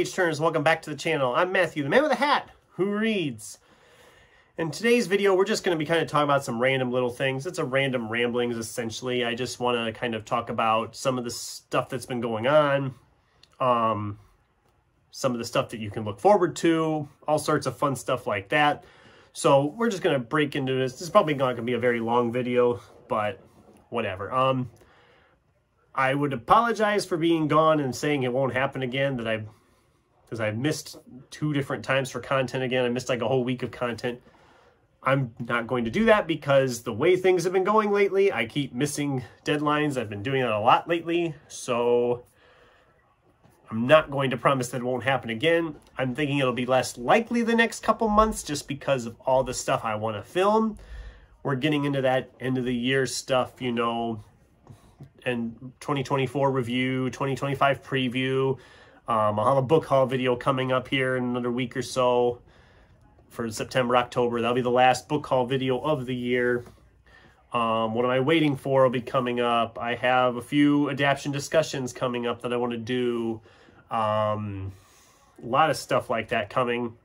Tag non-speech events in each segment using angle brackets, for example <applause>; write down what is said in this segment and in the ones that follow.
page turners, welcome back to the channel. I'm Matthew, the man with a hat who reads. In today's video, we're just going to be kind of talking about some random little things. It's a random ramblings, essentially. I just want to kind of talk about some of the stuff that's been going on, um, some of the stuff that you can look forward to, all sorts of fun stuff like that. So we're just going to break into this. This is probably not going to be a very long video, but whatever. Um, I would apologize for being gone and saying it won't happen again, that I've, because I've missed two different times for content again. I missed like a whole week of content. I'm not going to do that because the way things have been going lately, I keep missing deadlines. I've been doing that a lot lately, so I'm not going to promise that it won't happen again. I'm thinking it'll be less likely the next couple months just because of all the stuff I want to film. We're getting into that end of the year stuff, you know, and 2024 review, 2025 preview. Um, I'll have a book haul video coming up here in another week or so for September, October. That'll be the last book haul video of the year. Um, what am I waiting for will be coming up. I have a few adaptation discussions coming up that I want to do. Um, a lot of stuff like that coming.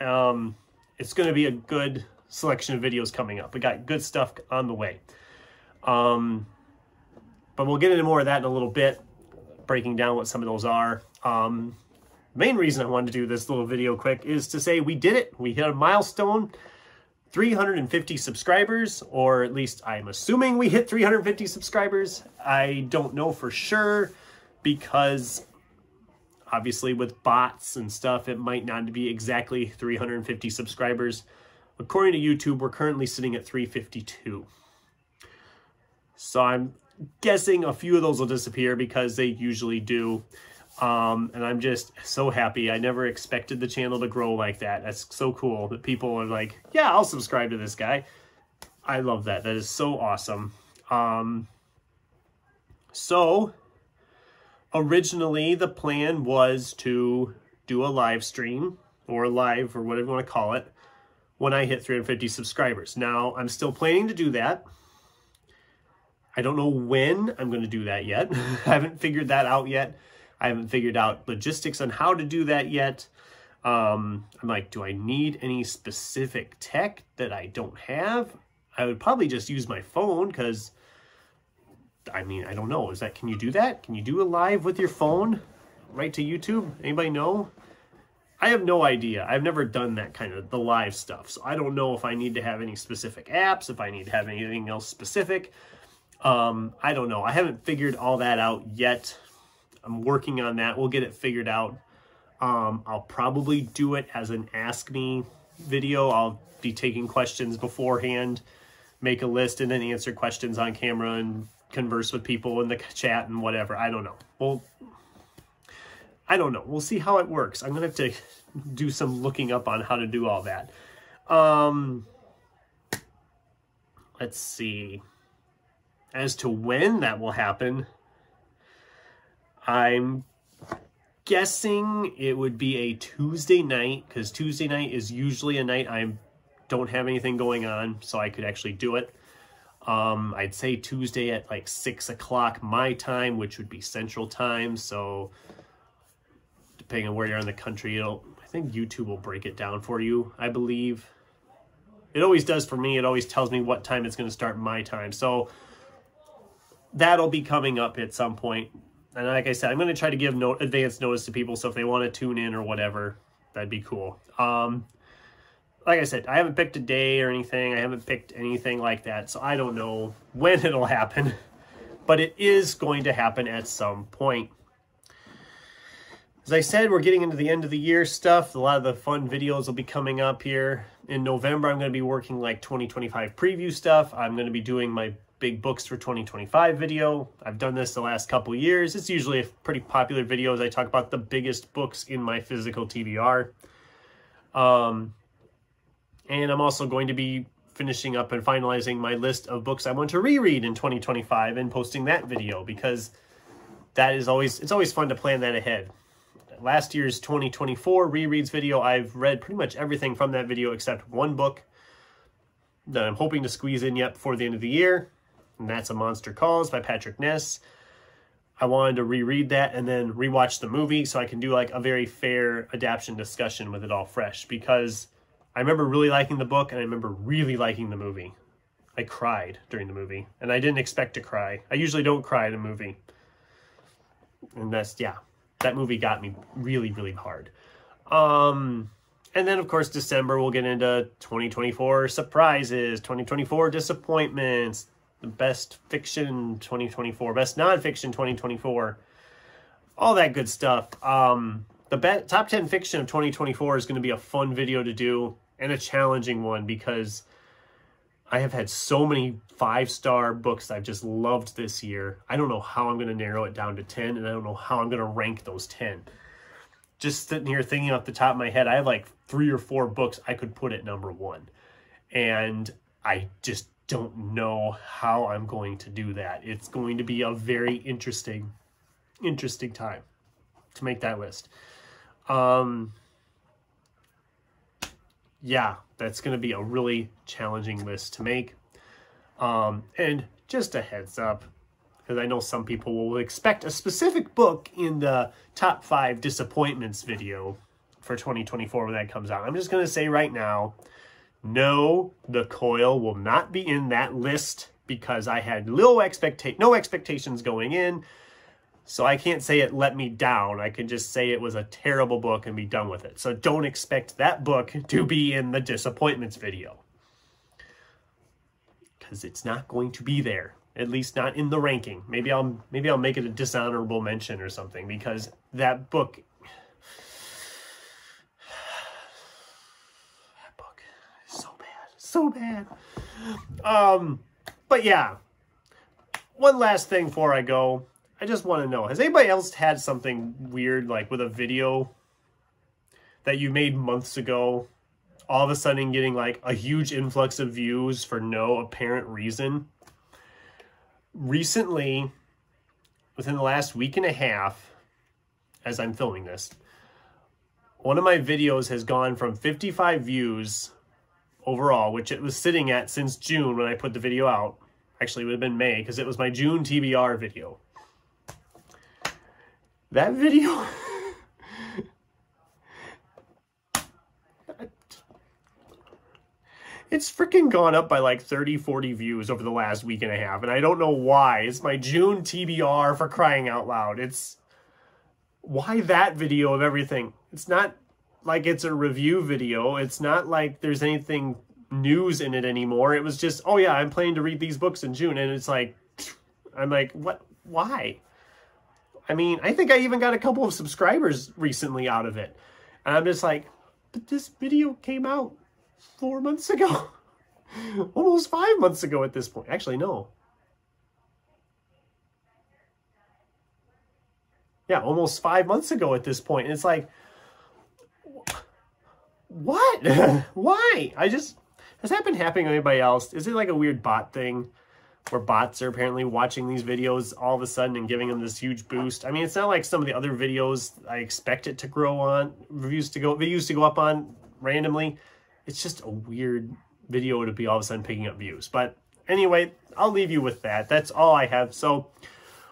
Um, it's going to be a good selection of videos coming up. We got good stuff on the way. Um, but we'll get into more of that in a little bit, breaking down what some of those are. Um, main reason I wanted to do this little video quick is to say we did it. We hit a milestone, 350 subscribers, or at least I'm assuming we hit 350 subscribers. I don't know for sure because obviously with bots and stuff, it might not be exactly 350 subscribers. According to YouTube, we're currently sitting at 352. So I'm guessing a few of those will disappear because they usually do. Um, and I'm just so happy. I never expected the channel to grow like that. That's so cool that people are like, yeah, I'll subscribe to this guy. I love that. That is so awesome. Um, so originally the plan was to do a live stream or live or whatever you want to call it when I hit 350 subscribers. Now I'm still planning to do that. I don't know when I'm going to do that yet. <laughs> I haven't figured that out yet. I haven't figured out logistics on how to do that yet. Um, I'm like, do I need any specific tech that I don't have? I would probably just use my phone because, I mean, I don't know. Is that, can you do that? Can you do a live with your phone right to YouTube? Anybody know? I have no idea. I've never done that kind of the live stuff. So I don't know if I need to have any specific apps, if I need to have anything else specific. Um, I don't know. I haven't figured all that out yet. I'm working on that. We'll get it figured out. Um, I'll probably do it as an Ask Me video. I'll be taking questions beforehand, make a list, and then answer questions on camera and converse with people in the <laughs> chat and whatever. I don't know. Well, I don't know. We'll see how it works. I'm going to have to do some looking up on how to do all that. Um, let's see. As to when that will happen, I'm guessing it would be a Tuesday night because Tuesday night is usually a night I don't have anything going on, so I could actually do it. Um, I'd say Tuesday at like 6 o'clock my time, which would be Central Time, so depending on where you're in the country, it'll, I think YouTube will break it down for you, I believe. It always does for me. It always tells me what time it's going to start my time. So that'll be coming up at some point. And like I said, I'm going to try to give no advance notice to people. So if they want to tune in or whatever, that'd be cool. Um, like I said, I haven't picked a day or anything. I haven't picked anything like that. So I don't know <laughs> when it'll happen. But it is going to happen at some point. As I said, we're getting into the end of the year stuff. A lot of the fun videos will be coming up here. In November, I'm going to be working like 2025 preview stuff. I'm going to be doing my big books for 2025 video. I've done this the last couple years. It's usually a pretty popular video as I talk about the biggest books in my physical TBR. Um, and I'm also going to be finishing up and finalizing my list of books I want to reread in 2025 and posting that video because that is always, it's always fun to plan that ahead. Last year's 2024 rereads video, I've read pretty much everything from that video except one book that I'm hoping to squeeze in yet before the end of the year and that's A Monster Calls by Patrick Ness. I wanted to reread that and then rewatch the movie so I can do like a very fair adaptation discussion with it all fresh because I remember really liking the book and I remember really liking the movie. I cried during the movie and I didn't expect to cry. I usually don't cry in a movie. And that's, yeah, that movie got me really, really hard. Um, and then, of course, December, we'll get into 2024 surprises, 2024 disappointments, best fiction 2024, best nonfiction 2024, all that good stuff. Um, the be- top 10 fiction of 2024 is going to be a fun video to do and a challenging one because I have had so many five star books I've just loved this year. I don't know how I'm going to narrow it down to 10, and I don't know how I'm going to rank those 10. Just sitting here thinking off the top of my head, I have like three or four books I could put at number one. And I just don't know how I'm going to do that. It's going to be a very interesting, interesting time to make that list. Um, yeah, that's going to be a really challenging list to make. Um, and just a heads up, because I know some people will expect a specific book in the top five disappointments video for 2024 when that comes out. I'm just going to say right now, no, the coil will not be in that list because I had little expecta no expectations going in. So I can't say it let me down. I can just say it was a terrible book and be done with it. So don't expect that book to be in the disappointments video. Because it's not going to be there. At least not in the ranking. Maybe I'll maybe I'll make it a dishonorable mention or something because that book so bad. Um, but yeah, one last thing before I go. I just want to know, has anybody else had something weird, like with a video that you made months ago, all of a sudden getting like a huge influx of views for no apparent reason? Recently, within the last week and a half, as I'm filming this, one of my videos has gone from 55 views overall, which it was sitting at since June when I put the video out. Actually, it would have been May because it was my June TBR video. That video... <laughs> it's freaking gone up by like 30, 40 views over the last week and a half. And I don't know why. It's my June TBR for crying out loud. It's... Why that video of everything? It's not like it's a review video. It's not like there's anything news in it anymore. It was just, oh yeah, I'm planning to read these books in June. And it's like, <sniffs> I'm like, what? Why? I mean, I think I even got a couple of subscribers recently out of it. And I'm just like, but this video came out four months ago. <laughs> Almost five months ago at this point. Actually, no. Yeah, almost five months ago at this point. And it's like, what? <laughs> Why? I just, has that been happening to anybody else? Is it like a weird bot thing where bots are apparently watching these videos all of a sudden and giving them this huge boost? I mean, it's not like some of the other videos I expect it to grow on, reviews to go, videos to go up on randomly. It's just a weird video to be all of a sudden picking up views. But anyway, I'll leave you with that. That's all I have. So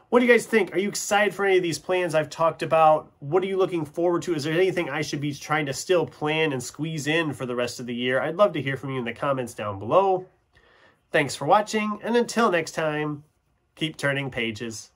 what do you guys think? Are you excited for any of these plans I've talked about? What are you looking forward to? Is there anything I should be trying to still plan and squeeze in for the rest of the year? I'd love to hear from you in the comments down below. Thanks for watching, and until next time, keep turning pages.